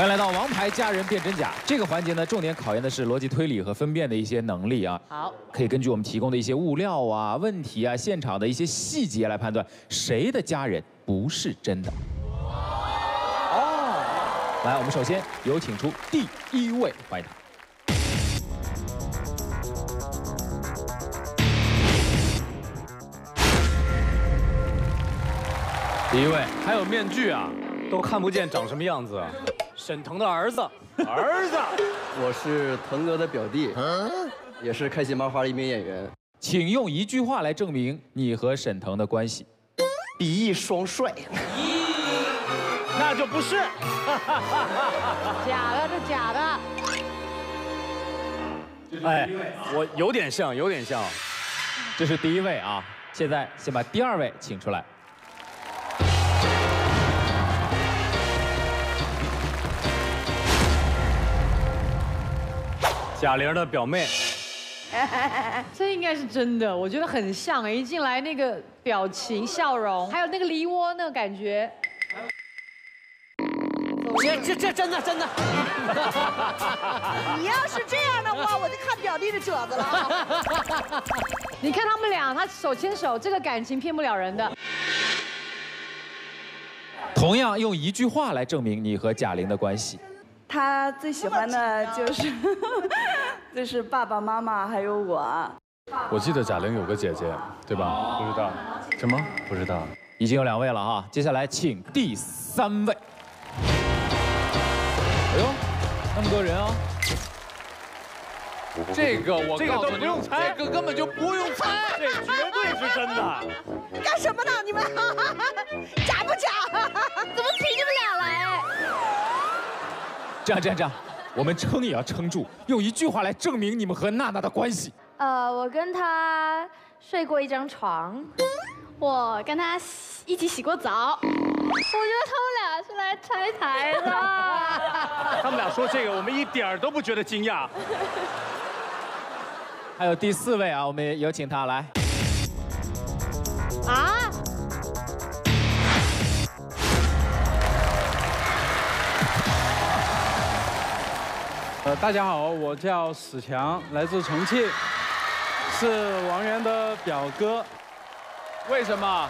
欢迎来到《王牌家人辨真假》这个环节呢，重点考验的是逻辑推理和分辨的一些能力啊。好，可以根据我们提供的一些物料啊、问题啊、现场的一些细节来判断谁的家人不是真的。哦，来，我们首先有请出第一位，欢迎他。第一位还有面具啊，都看不见长什么样子啊。沈腾的儿子，儿子，我是腾哥的表弟，也是开心麻花的一名演员。请用一句话来证明你和沈腾的关系。比翼双帅。咦那就不是。假的，这假的。哎，我有点像，有点像。这是第一位啊，现在先把第二位请出来。贾玲的表妹，这应该是真的，我觉得很像哎，一进来那个表情、笑容，还有那个梨窝那个感觉。这这这真的真的。你要是这样的话，我就看表弟的褶子了。你看他们俩，他手牵手，这个感情骗不了人的。同样用一句话来证明你和贾玲的关系。他最喜欢的就是，就是爸爸妈妈还有我。我记得贾玲有个姐姐，对吧？不知道。什么？不知道。已经有两位了哈，接下来请第三位。哎呦，那么多人啊。这个我这个都不用猜，这个根本就不用猜，这绝对是真的。干什么呢？你们 假不假？怎么请你们俩来？这样这样这样，我们撑也要撑住，用一句话来证明你们和娜娜的关系。呃，我跟她睡过一张床，我跟她一起洗过澡。我觉得他们俩是来拆台的。他们俩说这个，我们一点都不觉得惊讶。还有第四位啊，我们有请他来。啊？呃，大家好，我叫史强，来自重庆，是王源的表哥。为什么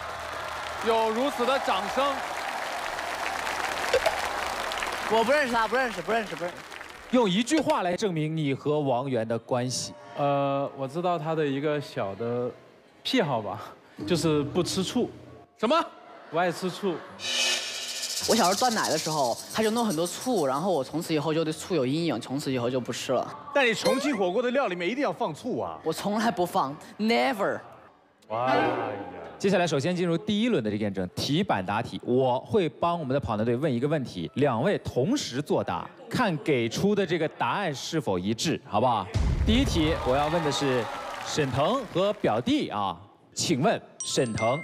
有如此的掌声？我不认识他，不认识，不认识，不认识。用一句话来证明你和王源的关系。呃，我知道他的一个小的癖好吧，就是不吃醋。什么？不爱吃醋。我小时候断奶的时候，他就弄很多醋，然后我从此以后就对醋有阴影，从此以后就不吃了。但你重庆火锅的料里面一定要放醋啊！我从来不放，never。哇呀！接下来首先进入第一轮的这个验证，题板答题，我会帮我们的跑男队问一个问题，两位同时作答，看给出的这个答案是否一致，好不好？第一题我要问的是沈腾和表弟啊，请问沈腾。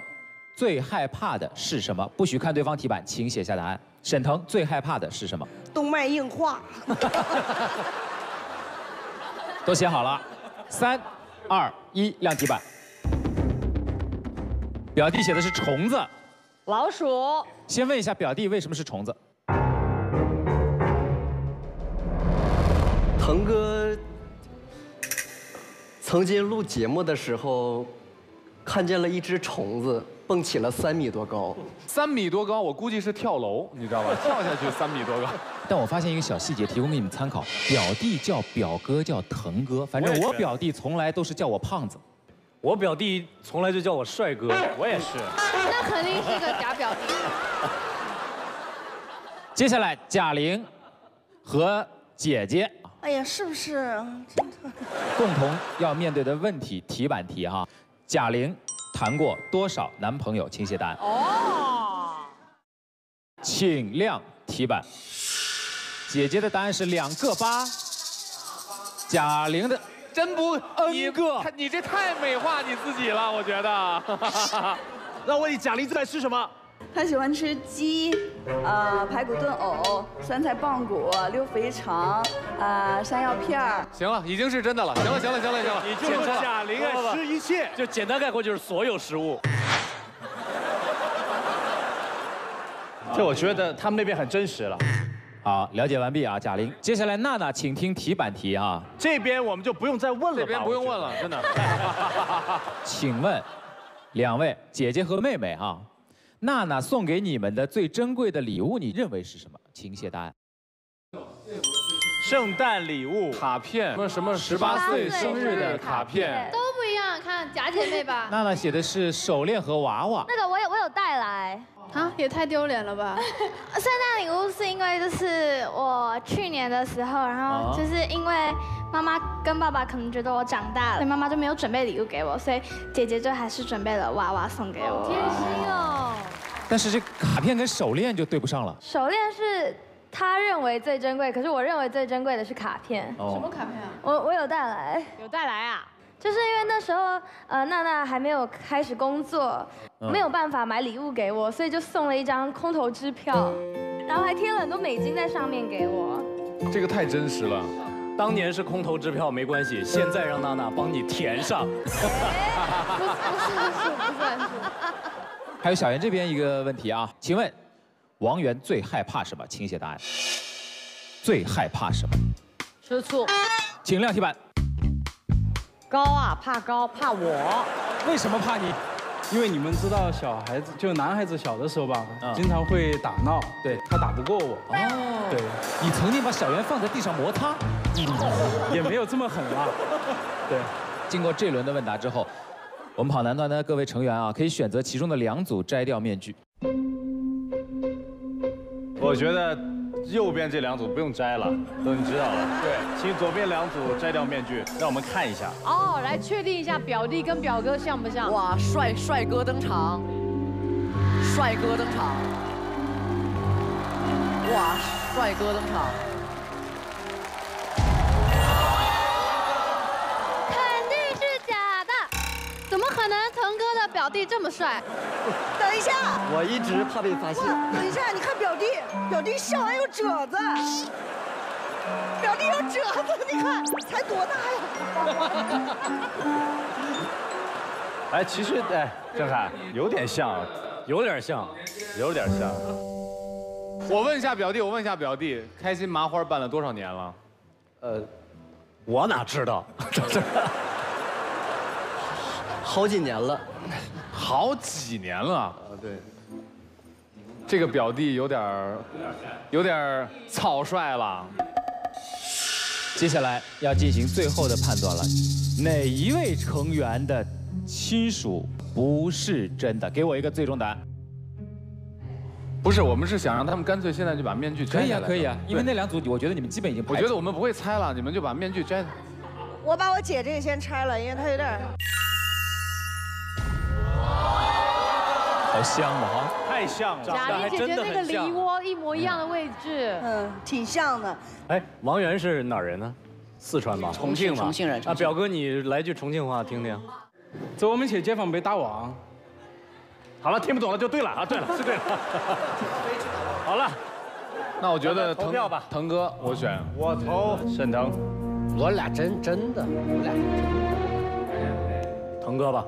最害怕的是什么？不许看对方题板，请写下答案。沈腾最害怕的是什么？动脉硬化。都写好了，三、二、一，亮题板。表弟写的是虫子，老鼠。先问一下表弟，为什么是虫子？腾哥曾经录节目的时候，看见了一只虫子。蹦起了三米多高，三米多高，我估计是跳楼，你知道吧？跳下去三米多高。但我发现一个小细节，提供给你们参考：表弟叫表哥叫腾哥，反正我表弟从来都是叫我胖子，我表弟从来就叫我帅哥，我也是。那肯定是个假表弟。接下来贾玲和姐姐，哎呀，是不是？共同要面对的问题，题板题哈，贾玲。谈过多少男朋友？请写答案。哦，请亮题板。姐姐的答案是两个八。贾玲的真不 N 个，你这太美化你自己了，我觉得。那我问你，贾玲最爱吃什么？他喜欢吃鸡，呃，排骨炖藕，酸菜棒骨，溜肥肠，啊，山药片儿。行了，已经是真的了。行了，行了，行了，行了。你就说贾玲爱吃一切，就简单概括就是所有食物。这我觉得他们那边很真实了。好，了解完毕啊，贾玲。接下来娜娜，请听题板题啊。这边我们就不用再问了吧，这边不用问了，真的。请问，两位姐姐和妹妹哈，娜娜送给你们的最珍贵的礼物，你认为是什么？请写答案。圣诞礼物卡片，什么什么十八岁生日的卡片，都不一样，看假姐妹吧。娜娜写的是手链和娃娃。那个我有我有带来。啊，也太丢脸了吧！圣诞礼物是因为就是我去年的时候，然后就是因为妈妈跟爸爸可能觉得我长大了，所以妈妈就没有准备礼物给我，所以姐姐就还是准备了娃娃送给我。贴心哦。但是这卡片跟手链就对不上了。手链是他认为最珍贵，可是我认为最珍贵的是卡片。什么卡片啊？我我有带来。有带来啊？就是因为那时候，呃，娜娜还没有开始工作，没有办法买礼物给我，所以就送了一张空头支票，然后还贴了很多美金在上面给我。这个太真实了。当年是空头支票没关系，现在让娜娜帮你填上。不是不是不算是。还有小袁这边一个问题啊，请问王源最害怕什么？请写答案。最害怕什么？吃醋。请亮题板。高啊，怕高，怕我。为什么怕你？因为你们知道，小孩子就男孩子小的时候吧，经常会打闹。对他打不过我。哦。对。你曾经把小袁放在地上摩擦。也没有这么狠啊。对。经过这轮的问答之后，我们跑男团的各位成员啊，可以选择其中的两组摘掉面具。我觉得。右边这两组不用摘了，都你知道了。对，请左边两组摘掉面具，让我们看一下。哦，来确定一下表弟跟表哥像不像？哇，帅帅哥登场！帅哥登场！哇，帅哥登场！可能？腾哥的表弟这么帅？等一下，我一直怕被发现。等一下，你看表弟，表弟笑还有褶子，表弟有褶子，你看才多大呀？哎，其实哎，郑恺有点像，有点像，有点像。我问一下表弟，我问一下表弟，开心麻花办了多少年了？呃，我哪知道？好几年了。好几年了啊！对，这个表弟有点儿，有点儿草率了。接下来要进行最后的判断了，哪一位成员的亲属不是真的？给我一个最终答案。不是，我们是想让他们干脆现在就把面具摘下来。可以啊，可以啊，因为那两组我觉得你们基本已经。我觉得我们不会猜了，你们就把面具摘。我把我姐这个先拆了，因为她有点。好香的哈，太像了，贾玲姐姐那个梨窝一模一样的位置，嗯，挺像的。哎，王源是哪人呢？四川吧，重庆吧重庆人。啊，表哥你来句重庆话听听。走，我们去街坊被打网。好了，听不懂了就对了啊，对了，是对了。好了，那我觉得投票吧，腾哥，我选，我投沈腾。我俩真真的，我俩。腾哥吧。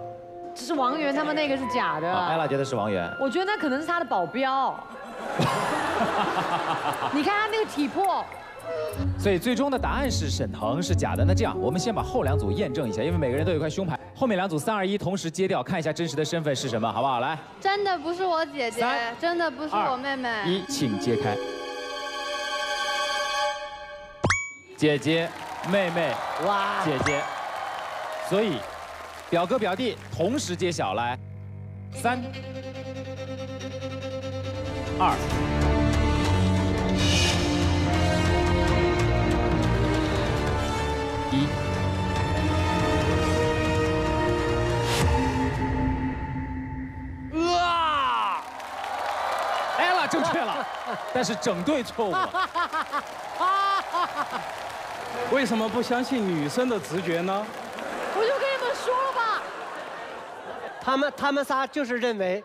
这是王源，他们那个是假的。艾拉觉得是王源，我觉得那可能是他的保镖。你看他那个体魄。所以最终的答案是沈腾是假的。那这样，我们先把后两组验证一下，因为每个人都有一块胸牌。后面两组三二一同时揭掉，看一下真实的身份是什么，好不好？来，真的不是我姐姐，真的不是我妹妹。一，请揭开。姐姐，妹妹，哇，姐姐。所以。表哥表弟同时揭晓，来，三、二、一。啊！ella 正确了，但是整对错误。为什么不相信女生的直觉呢？他们他们仨就是认为，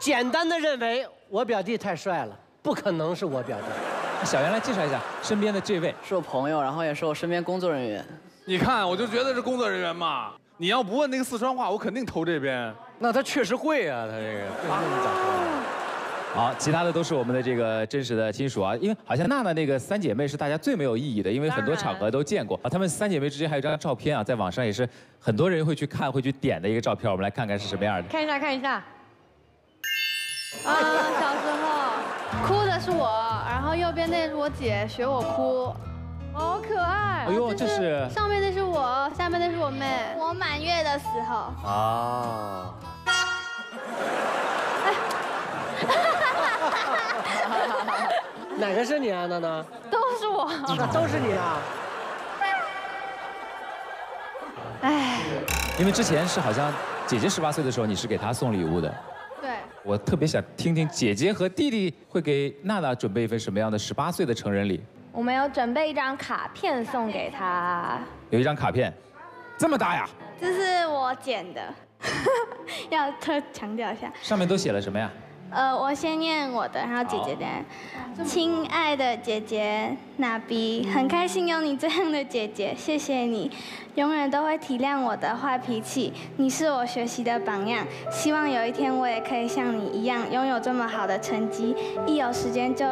简单的认为我表弟太帅了，不可能是我表弟。小袁来介绍一下身边的这位，是我朋友，然后也是我身边工作人员。你看，我就觉得是工作人员嘛。你要不问那个四川话，我肯定投这边。那他确实会啊，他这个。好，其他的都是我们的这个真实的亲属啊，因为好像娜娜那个三姐妹是大家最没有意义的，因为很多场合都见过啊。她们三姐妹之间还有一张照片啊，在网上也是很多人会去看、会去点的一个照片，我们来看看是什么样的。看一下，看一下。啊，小时候哭的是我，然后右边那是我姐学我哭，好可爱。哎呦，这是上面那是我，下面那是我妹。我满月的时候。啊。哪个是你啊，娜娜？都是我。都是你啊。哎。因为之前是好像姐姐十八岁的时候，你是给她送礼物的。对。我特别想听听姐姐和弟弟会给娜娜准备一份什么样的十八岁的成人礼。我们有准备一张卡片送给她。有一张卡片，这么大呀？这是我剪的，要特强调一下。上面都写了什么呀？呃，我先念我的，然后姐姐的。亲爱的姐姐娜比，很开心有你这样的姐姐，谢谢你，永远都会体谅我的坏脾气，你是我学习的榜样。希望有一天我也可以像你一样拥有这么好的成绩，一有时间就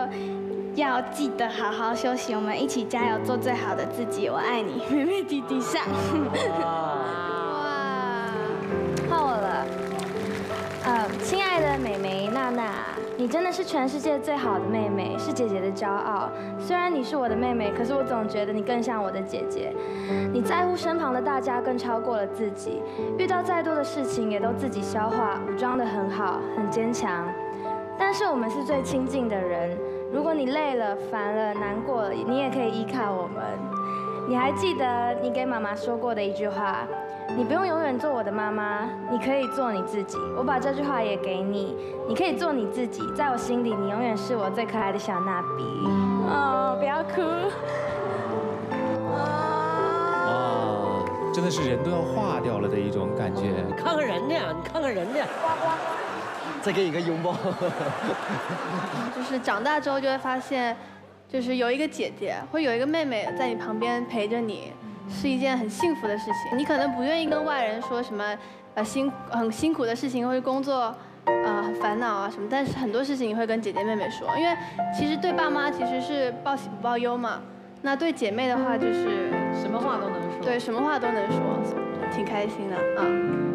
要记得好好休息，我们一起加油，做最好的自己。我爱你，妹妹弟弟上。哇，换我了。亲爱的美眉娜娜，你真的是全世界最好的妹妹，是姐姐的骄傲。虽然你是我的妹妹，可是我总觉得你更像我的姐姐。你在乎身旁的大家，更超过了自己。遇到再多的事情，也都自己消化，武装得很好，很坚强。但是我们是最亲近的人，如果你累了、烦了、难过了，你也可以依靠我们。你还记得你给妈妈说过的一句话？你不用永远做我的妈妈，你可以做你自己。我把这句话也给你，你可以做你自己，在我心里，你永远是我最可爱的小蜡笔。哦，不要哭。啊，真的是人都要化掉了的一种感觉。你看看人家，你看看人家。再给你个拥抱。就是长大之后就会发现，就是有一个姐姐或有一个妹妹在你旁边陪着你，是一件很幸福的事情。你可能不愿意跟外人说什么，呃辛很辛苦的事情或者工作，呃很烦恼啊什么，但是很多事情你会跟姐姐妹妹说，因为其实对爸妈其实是报喜不报忧嘛。那对姐妹的话就是什么话都能说。对，什么话都能说，挺开心的啊。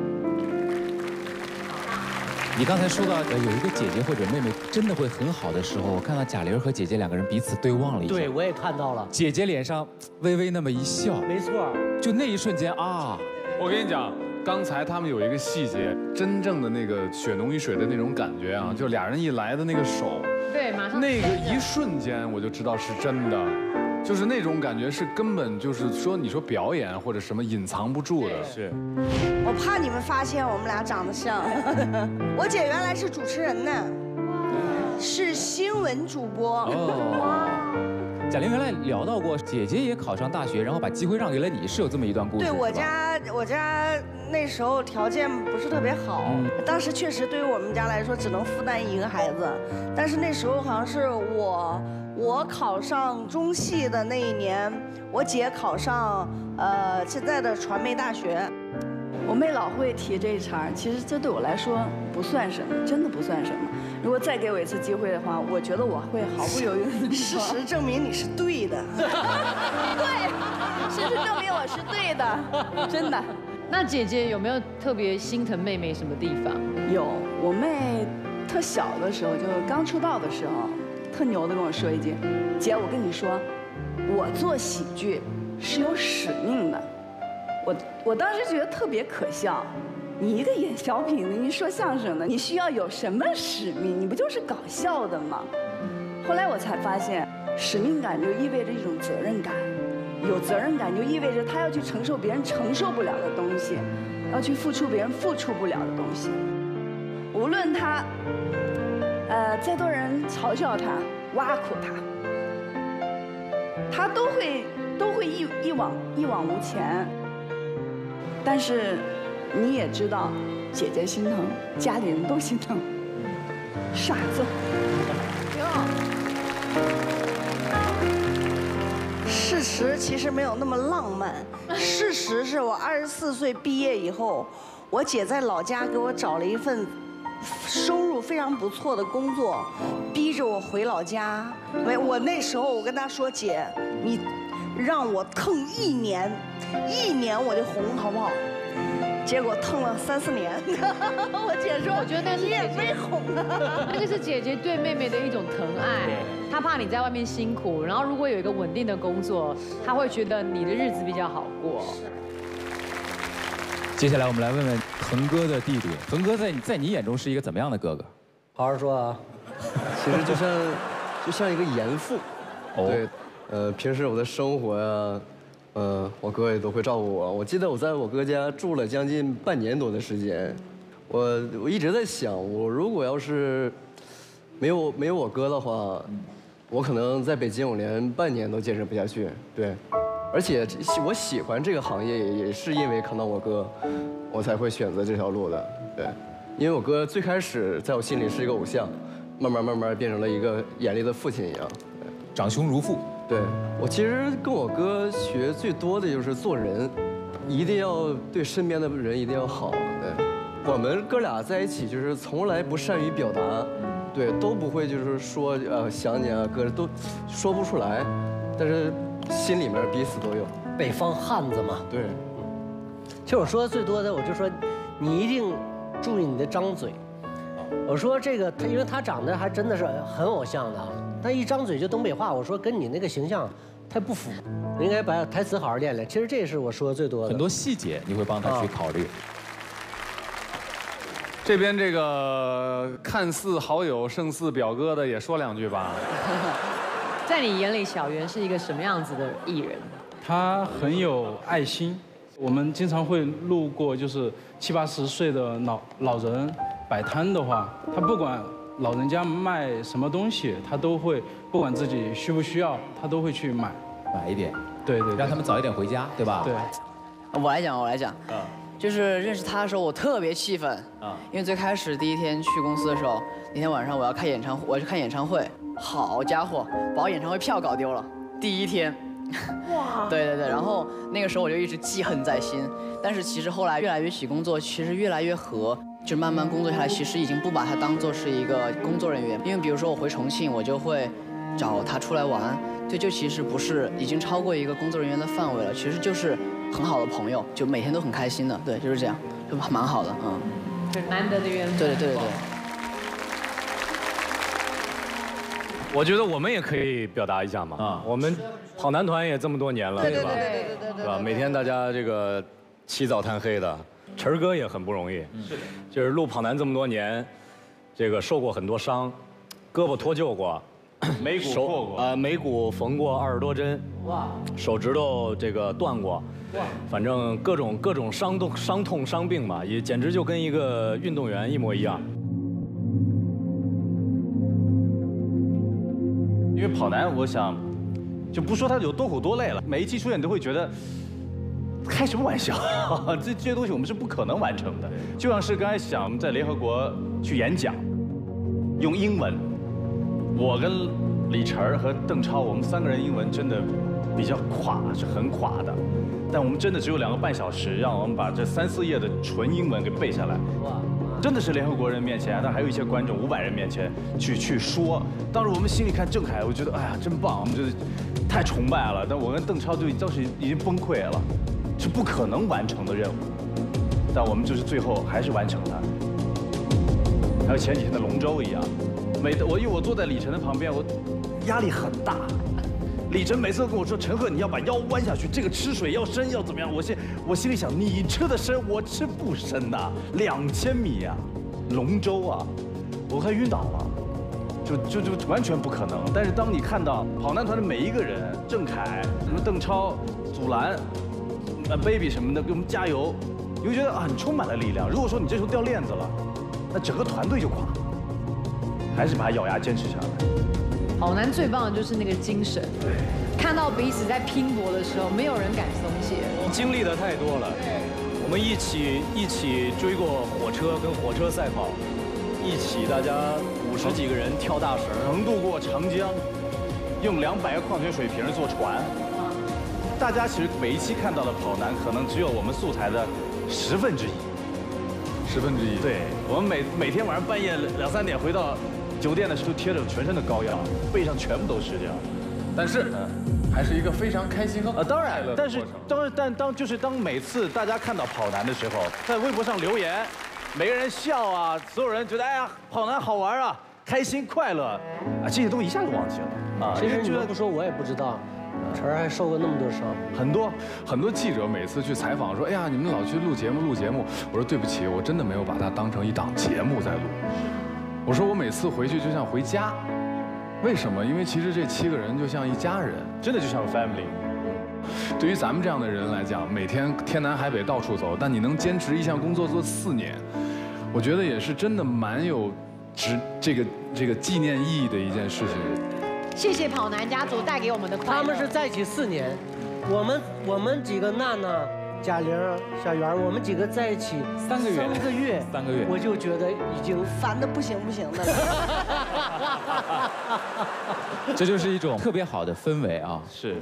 你刚才说到呃有一个姐姐或者妹妹真的会很好的时候，我看到贾玲和姐姐两个人彼此对望了一下。对，我也看到了。姐姐脸上微微那么一笑。没错。就那一瞬间啊，我跟你讲，刚才他们有一个细节，真正的那个血浓于水的那种感觉啊，就俩人一来的那个手，对，马上那个一瞬间我就知道是真的，就是那种感觉是根本就是说你说表演或者什么隐藏不住的。是。我怕你们发现我们俩长得像。我姐原来是主持人呢，是新闻主播。哦。贾玲原来聊到过，姐姐也考上大学，然后把机会让给了你，是有这么一段故事。对我家，我家那时候条件不是特别好，当时确实对于我们家来说只能负担一个孩子，但是那时候好像是我，我考上中戏的那一年，我姐考上呃现在的传媒大学。我妹老会提这一茬，其实这对我来说不算什么，真的不算什么。如果再给我一次机会的话，我觉得我会毫不犹豫的。事实证明你是对的。对，事实证明我是对的，真的。那姐姐有没有特别心疼妹妹什么地方？有，我妹特小的时候，就刚出道的时候，特牛的跟我说一句：“姐，我跟你说，我做喜剧是有使命的。”我我当时觉得特别可笑，你一个演小品的，你说相声的，你需要有什么使命？你不就是搞笑的吗？后来我才发现，使命感就意味着一种责任感，有责任感就意味着他要去承受别人承受不了的东西，要去付出别人付出不了的东西。无论他，呃，再多人嘲笑他、挖苦他，他都会都会一一往一往无前。但是，你也知道，姐姐心疼，家里人都心疼。傻子。事实其实没有那么浪漫。事实是我二十四岁毕业以后，我姐在老家给我找了一份收入非常不错的工作，逼着我回老家。没，我那时候我跟他说：“姐，你让我腾一年，一年我就红，好不好？”结果腾了三四年。我姐说：“我觉得那是你也没红啊。”那个是姐姐对妹妹的一种疼爱，她怕你在外面辛苦，然后如果有一个稳定的工作，她会觉得你的日子比较好过。接下来我们来问问腾哥的弟弟，腾哥在你在你眼中是一个怎么样的哥哥？好好说啊，其实就像就像一个严父。哦对，呃，平时我的生活呀，呃，我哥也都会照顾我。我记得我在我哥家住了将近半年多的时间，我我一直在想，我如果要是没有没有我哥的话，我可能在北京我连半年都坚持不下去。对，而且我喜欢这个行业也也是因为看到我哥，我才会选择这条路的。对，因为我哥最开始在我心里是一个偶像，慢慢慢慢变成了一个严厉的父亲一样。长兄如父。对我其实跟我哥学最多的就是做人，一定要对身边的人一定要好。对，我们哥俩在一起就是从来不善于表达，对，都不会就是说呃想你啊哥都说不出来，但是心里面彼此都有。北方汉子嘛。对。其实我说的最多的，我就说你一定注意你的张嘴。我说这个他，因为他长得还真的是很偶像的啊，他一张嘴就东北话，我说跟你那个形象太不符，你应该把台词好好练练。其实这也是我说的最多的。很多细节你会帮他去考虑。这边这个看似好友胜似表哥的也说两句吧。在你眼里，小袁是一个什么样子的艺人？他很有爱心，我们经常会路过，就是七八十岁的老老人摆摊的话，他不管老人家卖什么东西，他都会不管自己需不需要，他都会去买，买一点，对对，让他们早一点回家，对吧？对。我来讲，我来讲，嗯。就是认识他的时候，我特别气愤，啊，因为最开始第一天去公司的时候，那天晚上我要开演唱会，我要去看演唱会，好家伙，把我演唱会票搞丢了，第一天。哇！对对对，然后那个时候我就一直记恨在心，但是其实后来越来越一起工作，其实越来越和，就慢慢工作下来，其实已经不把他当做是一个工作人员，因为比如说我回重庆，我就会找他出来玩，对，就其实不是已经超过一个工作人员的范围了，其实就是很好的朋友，就每天都很开心的，对，就是这样，就蛮好的，嗯。很难得的缘分。对对对对我觉得我们也可以表达一下嘛。啊，我们跑男团也这么多年了，吧？对对对对对对是吧？每天大家这个起早贪黑的，晨儿哥也很不容易。是的。就是录跑男这么多年，这个受过很多伤，胳膊脱臼过，眉骨手破过啊，眉骨缝过二十多针，哇，手指头这个断过，哇，反正各种各种伤痛、伤痛、伤病吧，也简直就跟一个运动员一模一样。因为跑男，我想就不说他有多苦多累了，每一期出演都会觉得开什么玩笑，这这些东西我们是不可能完成的。就像是刚才想在联合国去演讲，用英文，我跟李晨和邓超，我们三个人英文真的比较垮，是很垮的。但我们真的只有两个半小时，让我们把这三四页的纯英文给背下来。真的是联合国人面前，但还有一些观众五百人面前去去说。当时我们心里看郑恺，我觉得哎呀真棒，我们觉得太崇拜了。但我跟邓超就当时已经崩溃了，是不可能完成的任务。但我们就是最后还是完成了。还有前几天的龙舟一样，每我因为我坐在李晨的旁边，我压力很大。李晨每次都跟我说：“陈赫，你要把腰弯下去，这个吃水要深，要怎么样？”我心我心里想，你吃的深，我吃不深呐，两千米啊，龙舟啊，我快晕倒了，就就就完全不可能。但是当你看到跑男团的每一个人，郑恺、什么邓超、祖蓝、呃 baby 什么的，给我们加油，你会觉得啊，你充满了力量。如果说你这时候掉链子了，那整个团队就垮。还是把它咬牙坚持下来。跑男最棒的就是那个精神，看到彼此在拼搏的时候，没有人敢松懈。经历的太多了，我们一起一起追过火车，跟火车赛跑，一起大家五十几个人跳大绳，横渡过长江，用两百个矿泉水瓶坐船。大家其实每一期看到的跑男，可能只有我们素材的十分之一，十分之一。对，我们每每天晚上半夜两三点回到酒店的时候，贴着全身的膏药，背上全部都是这样。但是，还是一个非常开心和啊，当然但是当，但当就是当每次大家看到跑男的时候，在微博上留言，每个人笑啊，所有人觉得哎呀跑男好玩啊，开心快乐啊，这些都一下就忘记了啊。其实你们不说我也不知道，晨儿还受过那么多伤。很多很多记者每次去采访说，哎呀，你们老去录节目录节目，我说对不起，我真的没有把它当成一档节目在录。我说我每次回去就像回家，为什么？因为其实这七个人就像一家人，真的就像 family。对于咱们这样的人来讲，每天天南海北到处走，但你能坚持一项工作做四年，我觉得也是真的蛮有值这个这个纪念意义的一件事情。谢谢跑男家族带给我们的快乐。他们是在一起四年，我们我们几个娜娜、贾玲、小圆儿，我们几个在一起三个月三个月，三个月我就觉得已经烦的不行不行的了。这就是一种特别好的氛围啊。是。